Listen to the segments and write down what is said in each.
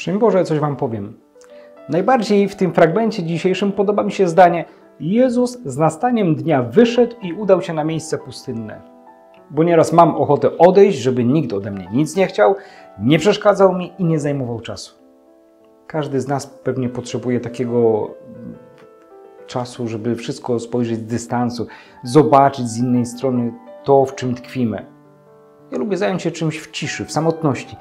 Szczęść Boże, coś Wam powiem. Najbardziej w tym fragmencie dzisiejszym podoba mi się zdanie Jezus z nastaniem dnia wyszedł i udał się na miejsce pustynne. Bo nieraz mam ochotę odejść, żeby nikt ode mnie nic nie chciał, nie przeszkadzał mi i nie zajmował czasu. Każdy z nas pewnie potrzebuje takiego czasu, żeby wszystko spojrzeć z dystansu, zobaczyć z innej strony to, w czym tkwimy. Ja lubię zająć się czymś w ciszy, w samotności,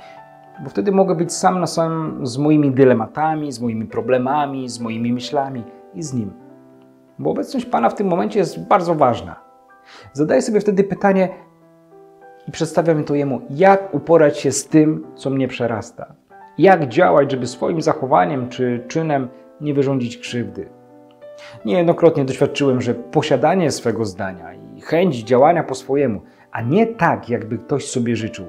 bo wtedy mogę być sam na sam z moimi dylematami, z moimi problemami, z moimi myślami i z Nim. Bo obecność Pana w tym momencie jest bardzo ważna. Zadaję sobie wtedy pytanie i przedstawiam to Jemu, jak uporać się z tym, co mnie przerasta. Jak działać, żeby swoim zachowaniem czy czynem nie wyrządzić krzywdy. Niejednokrotnie doświadczyłem, że posiadanie swego zdania i chęć działania po swojemu, a nie tak, jakby ktoś sobie życzył,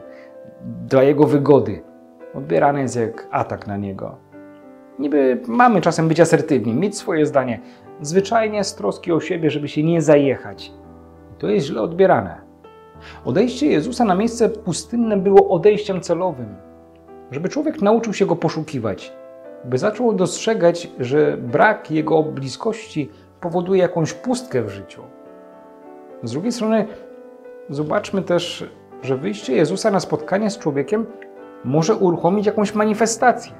dla jego wygody, odbierane jest jak atak na niego. Niby mamy czasem być asertywni, mieć swoje zdanie, zwyczajnie z troski o siebie, żeby się nie zajechać. To jest źle odbierane. Odejście Jezusa na miejsce pustynne było odejściem celowym, żeby człowiek nauczył się go poszukiwać, by zaczął dostrzegać, że brak jego bliskości powoduje jakąś pustkę w życiu. Z drugiej strony, zobaczmy też, że wyjście Jezusa na spotkanie z człowiekiem może uruchomić jakąś manifestację.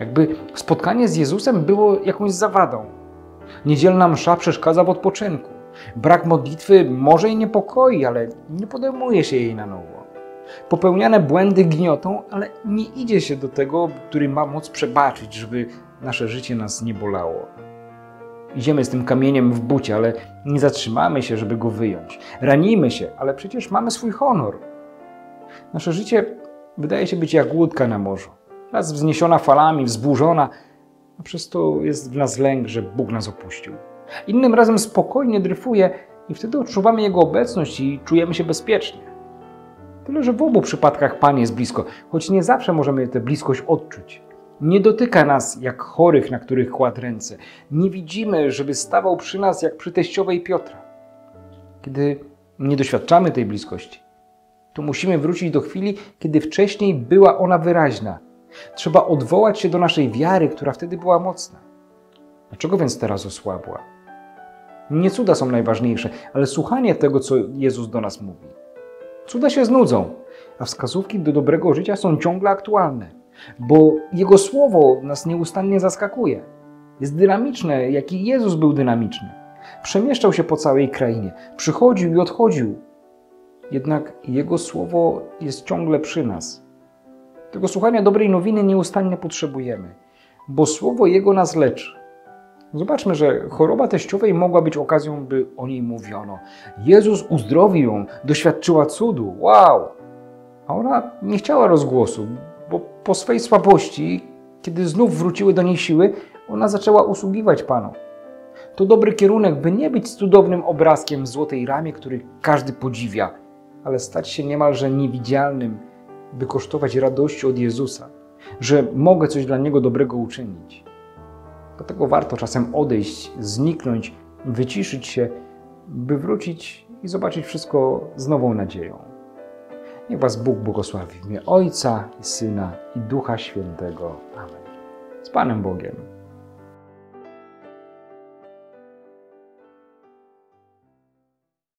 Jakby spotkanie z Jezusem było jakąś zawadą. Niedzielna msza przeszkadza w odpoczynku. Brak modlitwy może i niepokoi, ale nie podejmuje się jej na nowo. Popełniane błędy gniotą, ale nie idzie się do tego, który ma moc przebaczyć, żeby nasze życie nas nie bolało. Idziemy z tym kamieniem w bucie, ale nie zatrzymamy się, żeby go wyjąć. Ranimy się, ale przecież mamy swój honor. Nasze życie wydaje się być jak łódka na morzu. Raz wzniesiona falami, wzburzona, a przez to jest w nas lęk, że Bóg nas opuścił. Innym razem spokojnie dryfuje i wtedy odczuwamy Jego obecność i czujemy się bezpiecznie. Tyle, że w obu przypadkach Pan jest blisko, choć nie zawsze możemy tę bliskość odczuć. Nie dotyka nas jak chorych, na których kładł ręce. Nie widzimy, żeby stawał przy nas jak przy teściowej Piotra. Kiedy nie doświadczamy tej bliskości, to musimy wrócić do chwili, kiedy wcześniej była ona wyraźna. Trzeba odwołać się do naszej wiary, która wtedy była mocna. Dlaczego więc teraz osłabła? Nie cuda są najważniejsze, ale słuchanie tego, co Jezus do nas mówi. Cuda się znudzą, a wskazówki do dobrego życia są ciągle aktualne, bo Jego słowo nas nieustannie zaskakuje. Jest dynamiczne, jak i Jezus był dynamiczny. Przemieszczał się po całej krainie, przychodził i odchodził. Jednak Jego słowo jest ciągle przy nas. Tego słuchania dobrej nowiny nieustannie potrzebujemy, bo słowo Jego nas leczy. Zobaczmy, że choroba teściowej mogła być okazją, by o niej mówiono. Jezus uzdrowił ją, doświadczyła cudu. Wow! A ona nie chciała rozgłosu, bo po swej słabości, kiedy znów wróciły do niej siły, ona zaczęła usługiwać Panu. To dobry kierunek, by nie być cudownym obrazkiem w złotej ramie, który każdy podziwia, ale stać się niemalże niewidzialnym, by kosztować radości od Jezusa, że mogę coś dla Niego dobrego uczynić. Dlatego warto czasem odejść, zniknąć, wyciszyć się, by wrócić i zobaczyć wszystko z nową nadzieją. Niech Was Bóg błogosławi w imię Ojca i Syna i Ducha Świętego. Amen. Z Panem Bogiem.